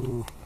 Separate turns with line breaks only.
Mm.